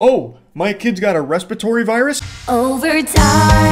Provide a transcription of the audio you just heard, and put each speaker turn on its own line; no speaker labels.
Oh, my kid's got a respiratory virus?
Overtime.